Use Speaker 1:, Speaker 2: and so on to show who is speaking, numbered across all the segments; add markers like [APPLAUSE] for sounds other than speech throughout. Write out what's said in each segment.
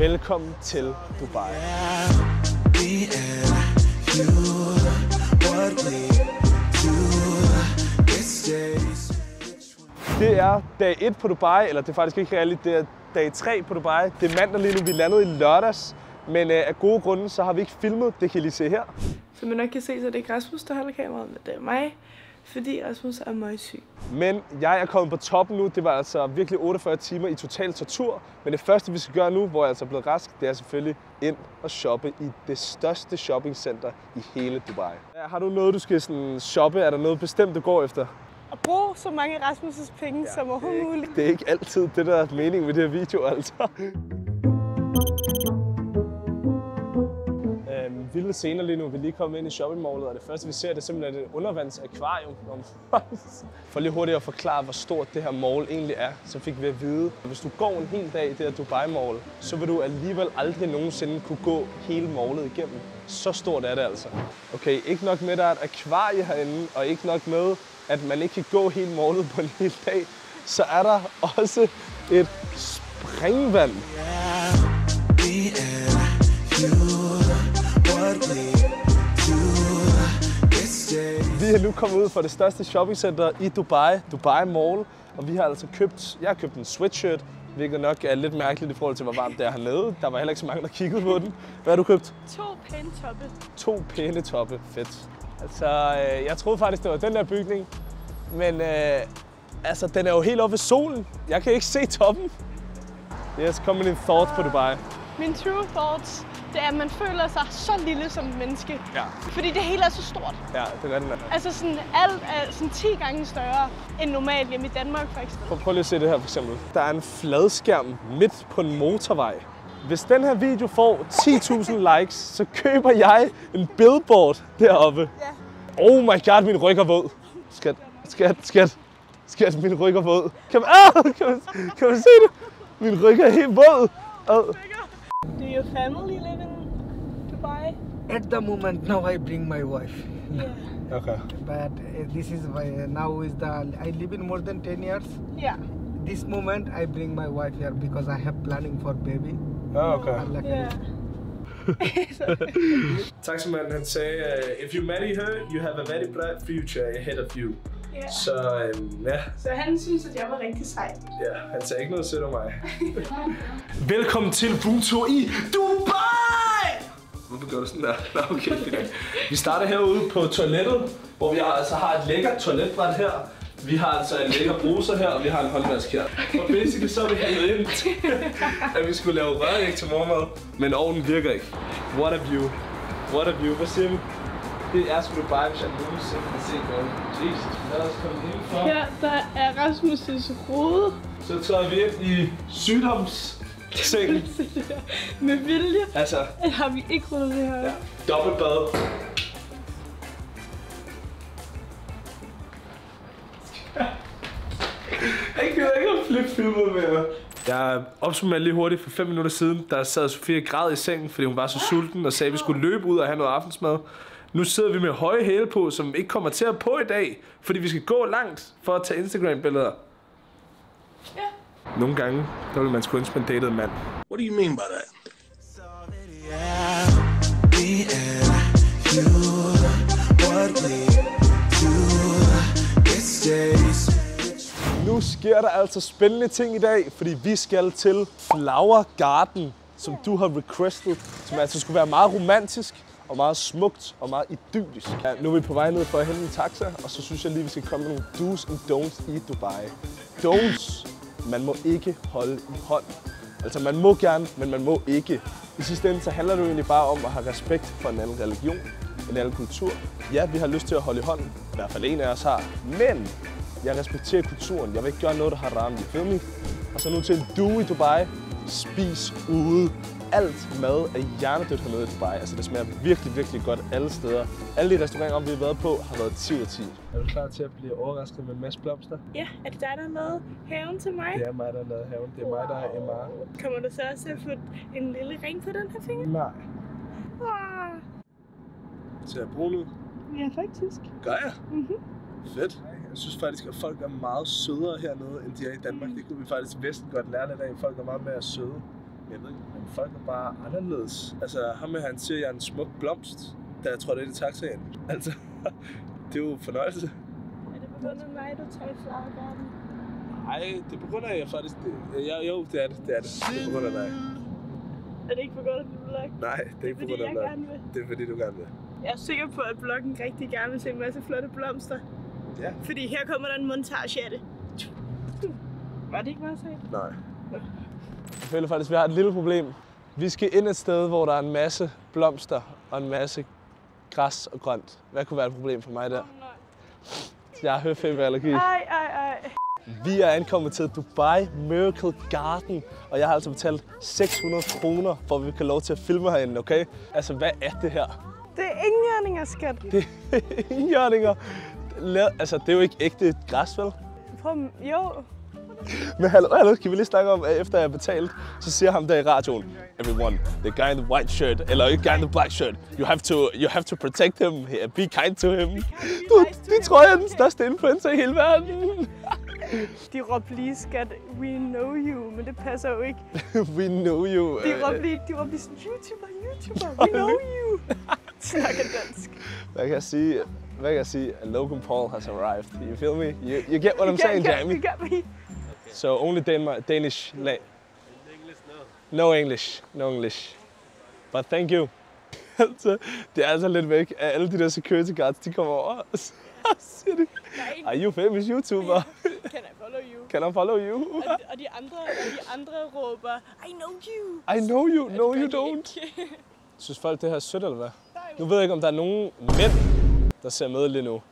Speaker 1: Velkommen til Dubai. Det er dag 1 på Dubai, eller det er faktisk ikke reelt, det er dag 3 på Dubai. Det er mandag lige nu, vi landede i lørdags, men øh, af gode grunde, så har vi ikke filmet, det kan I lige se her.
Speaker 2: Som man nok kan se, så er det ikke Rasmus, der holder kameraet, men det er mig, fordi Rasmus er møgsyg.
Speaker 1: Men jeg er kommet på toppen nu, det var altså virkelig 48 timer i total tortur. Men det første, vi skal gøre nu, hvor jeg altså er blevet rask, det er selvfølgelig ind og shoppe i det største shoppingcenter i hele Dubai. Har du noget, du skal sådan shoppe? Er der noget bestemt, du går efter?
Speaker 2: At bruge så mange Rasmus' penge ja, som overhovedet muligt.
Speaker 1: Det er ikke altid det, der er meningen med det her video, altså. Øhm, vilde scener lige nu. Vi er lige kommet ind i shoppingmålet, og det første, vi ser, det er simpelthen et undervandsakvarium. [LAUGHS] For lige hurtigt at forklare, hvor stort det her mall egentlig er, så fik vi at vide, at hvis du går en hel dag i det her Dubai Mall, så vil du alligevel aldrig nogensinde kunne gå hele mallet igennem. Så stort er det altså. Okay, ikke nok med, at der er et akvarie herinde, og ikke nok med, at man ikke kan gå hele mallet på en hel dag, så er der også et springvand.
Speaker 3: Yeah.
Speaker 1: Vi er nu kommet ud fra det største shoppingcenter i Dubai, Dubai Mall, og vi har altså købt, jeg har købt en sweatshirt, hvilket nok er lidt mærkeligt i forhold til, hvor varmt det er hernede. Der var heller ikke så mange, der kiggede på den. Hvad har du købt?
Speaker 2: To pæne toppe.
Speaker 1: To pæne toppe. Fedt. Altså, øh, jeg troede faktisk, det var den der bygning, men øh, altså, den er jo helt oppe ved solen. Jeg kan ikke se toppen. Yes, kom med dine thoughts på Dubai.
Speaker 2: Min true thoughts, det er, at man føler sig så lille som menneske.
Speaker 1: Ja,
Speaker 2: Fordi det hele er så stort.
Speaker 1: ja det gør den.
Speaker 2: Altså sådan, alt er sådan 10 gange større end normalt hjemme i Danmark for eksempel.
Speaker 1: Prøv, prøv lige at se det her for eksempel. Der er en fladskærm midt på en motorvej. Hvis den her video får 10.000 [LAUGHS] likes, så køber jeg en billboard deroppe.
Speaker 2: Ja.
Speaker 1: Oh my god, min ryg er våd. Skat, skat, skat, skat, min ryg er våd. Kan man, ah, kan man, kan man se det? Min ryg er helt våd. Ah.
Speaker 2: Do your family live in Dubai?
Speaker 4: At the moment, now I bring my wife.
Speaker 2: Yeah.
Speaker 1: Okay.
Speaker 4: But uh, this is why now is the I live in more than 10 years.
Speaker 2: Yeah.
Speaker 4: This moment I bring my wife here because I have planning for baby.
Speaker 1: Ah, okay.
Speaker 4: Allah
Speaker 2: Yeah. [LAUGHS] [LAUGHS]
Speaker 1: Taxamanden han sagde, uh, if you marry her, you have a very bright future ahead of you.
Speaker 2: yeah.
Speaker 1: Så um, ja,
Speaker 2: Så han synes, at jeg var rigtig sej.
Speaker 1: Ja, han sagde ikke noget sødt om mig. [LAUGHS] Velkommen til Vuto i Dubai! Hvorfor gør du sådan der? [LAUGHS] Nå, okay, fint. Vi starter herude på toilettet, hvor vi har, altså har et lækkert toiletbræt her. Vi har altså en lækker bruser her, og vi har en håndvask her. Og basically så er vi handlet ind, [LAUGHS] at vi skulle lave røræg til morgenmad. Men ovnen virker ikke. What a view. What a view. Hvad siger vi? Det er sgu Dubai, hvis jeg nogensinde kan se noget. Jesus, lad os komme indenfor.
Speaker 2: Her der er Rasmus' hoved
Speaker 1: Så træder vi ind i sygdomssengen. [LAUGHS]
Speaker 2: med vilje.
Speaker 1: Altså,
Speaker 2: Har vi ikke ryddet det her?
Speaker 1: ja. dobbeltbad. Jeg gider ikke at flippe filmet mere. Jeg opsummerede lige hurtigt for 5 minutter siden, der sad Sofie græd i sengen, fordi hun var så sulten og sagde, at vi skulle løbe ud og have noget aftensmad. Nu sidder vi med høje hæle på, som ikke kommer til at på i dag, fordi vi skal gå langt for at tage Instagram-billeder.
Speaker 2: Ja.
Speaker 1: Nogle gange, der vil man sgu ønske, man datede en mand.
Speaker 5: What do you mean by that?
Speaker 1: Nu sker der altså spændende ting i dag, fordi vi skal til Flower Garden, som du har requestet, som altså skulle være meget romantisk og meget smukt og meget idyllisk. Ja, nu er vi på vej ned for at hente en taxa, og så synes jeg lige, vi skal komme med nogle do's and don'ts i Dubai. Don'ts. Man må ikke holde i hånd. Altså man må gerne, men man må ikke. I sidste ende så handler det jo egentlig bare om at have respekt for en anden religion, en anden kultur. Ja, vi har lyst til at holde i hånden. I hvert fald en af os har. Men jeg respekterer kulturen. Jeg vil ikke gøre noget, der har ramt i filmen. Og så nu til du i Dubai. Spis ude. Alt mad er hjernedødt hernede i Dubai. Altså det smager virkelig, virkelig godt alle steder. Alle de restauranter, vi har været på, har været 10 ud af 10. Er du klar til at blive overrasket med en masse blomster?
Speaker 2: Ja, er det dig, der har lavet haven til mig?
Speaker 1: Det er mig, der har lavet haven. Det er mig, der er MR.
Speaker 2: Kommer du så også til at få en lille ring på den her finger?
Speaker 1: Nej.
Speaker 2: Ah,
Speaker 1: Ser jeg brun ud?
Speaker 2: ja, faktisk.
Speaker 1: Gør jeg?
Speaker 2: Mhm.
Speaker 1: Fedt. Jeg synes faktisk, at folk er meget sødere hernede, end de er i Danmark. Det kunne vi faktisk i Vesten godt lære lidt af. Folk er meget mere søde. Jeg ved ikke, folk er bare anderledes. Altså, ham med, han siger, at jeg er en smuk blomst, da jeg trådte ind i taxaen. [LAUGHS] Altså, det er jo fornøjelse.
Speaker 2: Er det på grund af mig, du tager i Flowergarden?
Speaker 1: Nej, det er på grund af, at jeg faktisk... Det, ja, jo, det er det. Det er det. Det er på grund af dig.
Speaker 2: Er det ikke på grund af din blog?
Speaker 1: Nej, det er ikke på
Speaker 2: fordi
Speaker 1: grund af
Speaker 2: jeg vil.
Speaker 1: Det er fordi, du gerne vil.
Speaker 2: Jeg er sikker på, at bloggen rigtig gerne vil se en masse flotte blomster.
Speaker 1: Ja.
Speaker 2: Fordi her kommer der en montage af det. Var det ikke meget sejt?
Speaker 1: Nej. Jeg føler faktisk, at vi har et lille problem. Vi skal ind et sted, hvor der er en masse blomster og en masse græs og grønt. Hvad kunne være et problem for mig der? Jeg har høfeberallergi.
Speaker 2: Ej, ej, ej.
Speaker 1: Vi er ankommet til Dubai Miracle Garden, og jeg har altså betalt 600 kroner, for at vi kan lov til at filme herinde, okay? Altså, hvad er det her?
Speaker 2: Det er indjørninger, skat.
Speaker 1: Det er [LAUGHS] indjørninger. Lavet- Altså, det er jo ikke ægte græs, vel?
Speaker 2: Prøv, jo.
Speaker 1: Men hallo, hallo, kan vi lige snakke om, at efter jeg har betalt, så siger ham der i radioen, everyone, the guy in the white shirt, eller the guy in the black shirt, you have to, you have to protect him, be kind to him. Du, det tror jeg er den største influencer i hele verden. [LAUGHS]
Speaker 2: De råbte lige, skat, we know you, men det passer jo ikke. [LAUGHS]
Speaker 1: We know you.
Speaker 2: De
Speaker 1: Øh,
Speaker 2: råbte lige, de råbte sådan, YouTuber, YouTuber, we know you. [LAUGHS] Snakker dansk.
Speaker 1: Hvad kan jeg sige? Hvad kan jeg sige? Logan Paul has arrived. You feel me? You, you get what I'm saying, Jamie?
Speaker 2: You got me.
Speaker 1: So only Denmark, Danish. La- no English. No English. But thank you. [LAUGHS] altså, det er altså lidt væk af alle de der security guards, de kommer over. [LAUGHS] og siger de, are you famous YouTuber?
Speaker 2: Can I follow you?
Speaker 1: Can I follow you?
Speaker 2: Og, og de andre, og de andre råber, I know you.
Speaker 1: I know you. No, you
Speaker 2: de
Speaker 1: don't. [LAUGHS] Synes folk, det her er sødt, eller hvad? Nu ved jeg ikke, om der er nogen mænd, der ser med lige nu.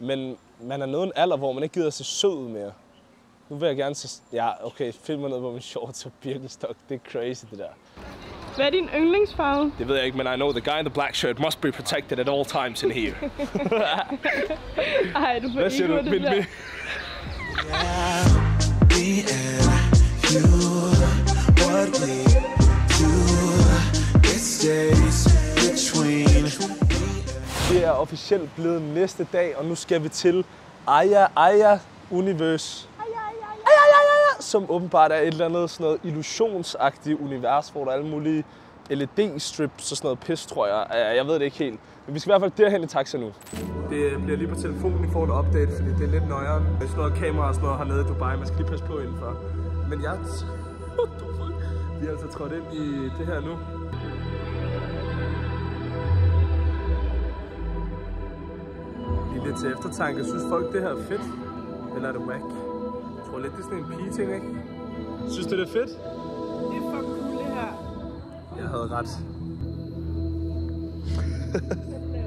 Speaker 1: Men man er nået en alder, hvor man ikke gider at se sød ud mere. Nu vil jeg gerne se... Ja, okay, filmer noget på min shorts og Birkenstock. Det er crazy, det der.
Speaker 2: Hvad er din yndlingsfarve?
Speaker 1: Det ved jeg ikke, men I know the guy in the black shirt must be protected at all times in here. [LAUGHS]
Speaker 2: Ej, du får
Speaker 1: Hvad siger
Speaker 2: ikke
Speaker 1: du?
Speaker 2: det
Speaker 1: Min,
Speaker 2: der.
Speaker 1: min,
Speaker 3: Me and you, what we do, it stays between.
Speaker 1: det er officielt blevet næste dag, og nu skal vi til Aya Aya Universe. Som åbenbart er et eller andet sådan noget illusionsagtigt univers, hvor der er alle mulige LED-strips og sådan noget pis, tror jeg. Jeg ved det ikke helt. Men vi skal i hvert fald derhen i taxa nu. Det øh, bliver lige på telefonen, I får en update, fordi det er lidt nøjere. Der er sådan noget kamera og sådan noget hernede i Dubai. Man skal lige passe på indenfor. Men jeg... [LAUGHS] vi er altså trådt ind i det her nu. Lige lidt til eftertanke. Synes folk, det her er fedt? Eller er det whack? Tror lidt, det er sådan en pige-ting, ikke? Synes du, det er fedt?
Speaker 2: Det er for cool, det her.
Speaker 1: Jeg havde ret.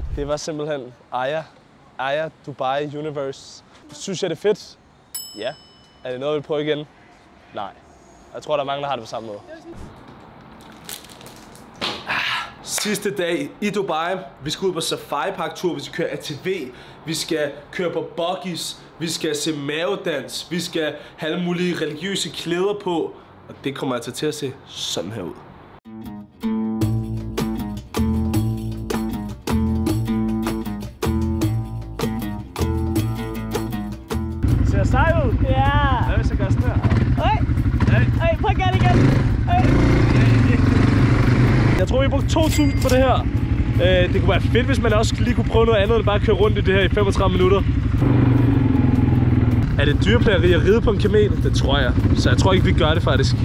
Speaker 1: [LAUGHS] det var simpelthen Aya. Aya Dubai Universe. Synes jeg, det er fedt? Ja. Er det noget, vi vil prøve igen? Nej. Jeg tror, der er mange, der har det på samme måde. Sidste dag i Dubai. Vi skal ud på safari park tur, vi skal køre ATV, vi skal køre på buggies, vi skal se mavedans, vi skal have alle mulige religiøse klæder på. Og det kommer altså til at se sådan her ud. Ser sej ud.
Speaker 2: Ja.
Speaker 1: Hvad hvis jeg gør sådan her?
Speaker 2: Øj. Øj, prøv at gøre det igen. Øj.
Speaker 1: Jeg tror, vi brugte 2.000 på det her. Øh, det kunne være fedt, hvis man også lige kunne prøve noget andet, end bare at køre rundt i det her i 35 minutter. Er det dyreplageri at ride på en kamel? Det tror jeg. Så jeg tror ikke, vi gør det faktisk. [LAUGHS]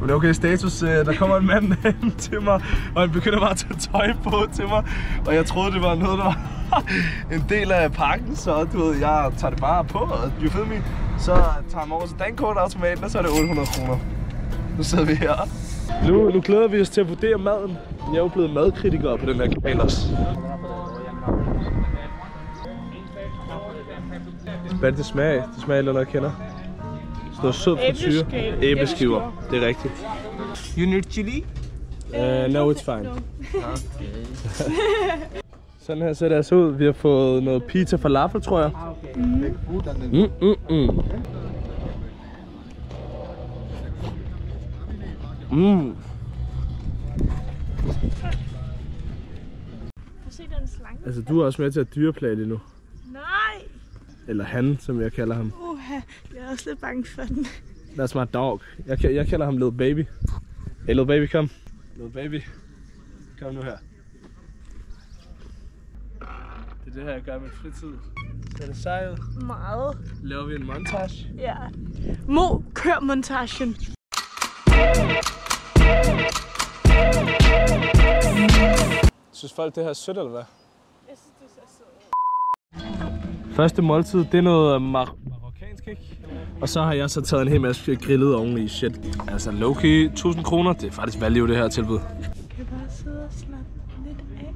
Speaker 1: Men okay, status. Øh, der kommer en mand [LAUGHS] til mig, og han begynder bare at tage tøj på til mig. Og jeg troede, det var noget, der var [LAUGHS] en del af pakken, så du ved, jeg tager det bare på, og you feel me? Så tager jeg mig over til dankortautomaten, og så er det 800 kroner. Nu sidder vi her. Nu, nu glæder vi os til at vurdere maden. Jeg er jo blevet madkritiker på den her kanal også. Hvad er det, det smager? Det smager af noget, jeg kender. Sådan noget sød frityre.
Speaker 2: Æbleskiver.
Speaker 1: Æbleskiver. Det er rigtigt.
Speaker 5: You need chili?
Speaker 1: Uh, no, it's fine. [LAUGHS] Sådan her ser det altså ud. Vi har fået noget pizza falafel, tror jeg. Mm, mm, mm. Mm.
Speaker 2: Se den slange
Speaker 1: Altså, du er også med til at dyreplage det nu.
Speaker 2: Nej!
Speaker 1: Eller han, som jeg kalder ham.
Speaker 2: Uha, jeg er også lidt bange for den.
Speaker 1: That's my dog. Jeg, jeg kalder ham Little Baby. Hey, Little Baby, kom. Little Baby. Kom nu her. Det er det her, jeg gør i min fritid. Ser det sej ud?
Speaker 2: Meget.
Speaker 1: Laver vi en montage?
Speaker 2: Ja. Mo, kør montagen.
Speaker 1: Synes folk, det her er sødt, eller hvad?
Speaker 2: Jeg synes, du ser sød
Speaker 1: Første måltid, det er noget mar- marokkansk, ikke? Og så har jeg så taget en hel masse grillet oveni. Shit. Altså, low-key, 1000 kroner. Det er faktisk value, det her tilbud.
Speaker 2: kan bare sidde og slappe lidt af.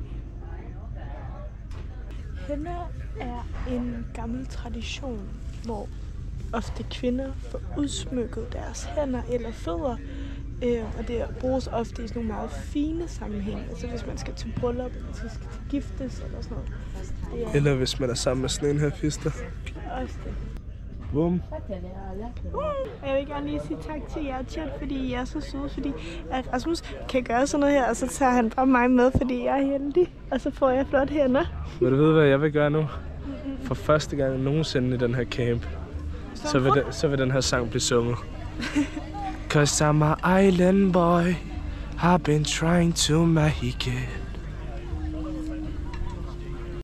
Speaker 2: Hænder er en gammel tradition, hvor ofte kvinder får udsmykket deres hænder eller fødder. Øh, og det bruges ofte i sådan nogle meget fine sammenhænge. Altså hvis man skal til bryllup, eller hvis man skal til giftes eller sådan noget. Det er
Speaker 1: Eller hvis man er sammen med sådan en her fister.
Speaker 2: også det.
Speaker 1: Bum.
Speaker 2: Og jeg vil gerne lige sige tak til jer, chat, fordi I er så søde, fordi at Rasmus kan gøre sådan noget her, og så tager han bare mig med, fordi jeg er heldig, og så får jeg flot hænder.
Speaker 1: Vil du vide, hvad jeg vil gøre nu? For første gang nogensinde i den her camp, så vil, den, så vil den her sang blive sunget. Cause I'm an island boy I've been trying to make it